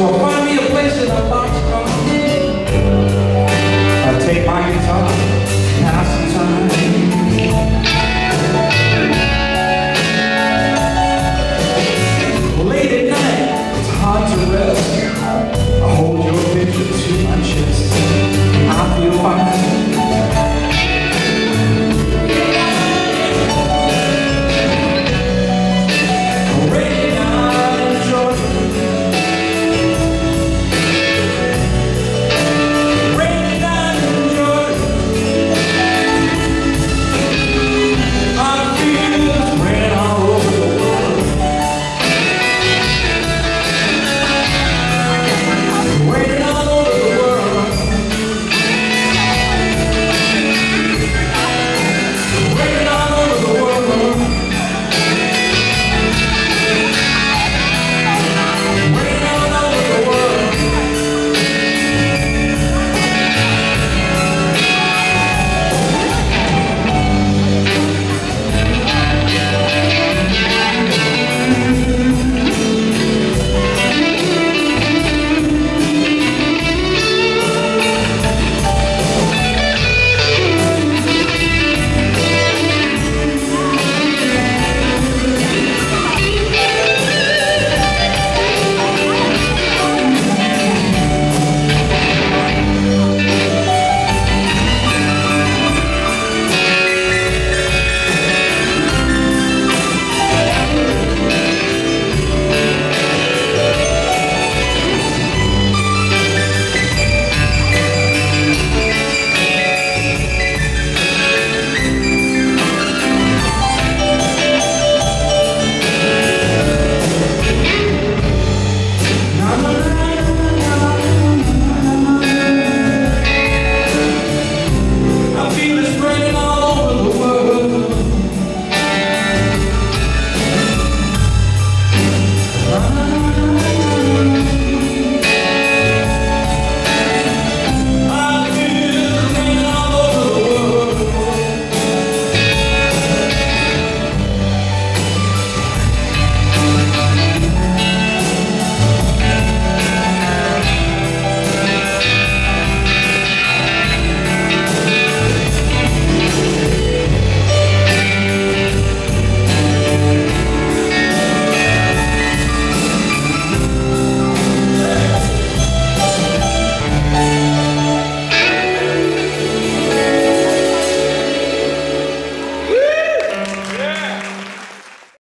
So find me a place in the box. I'll take my guitar.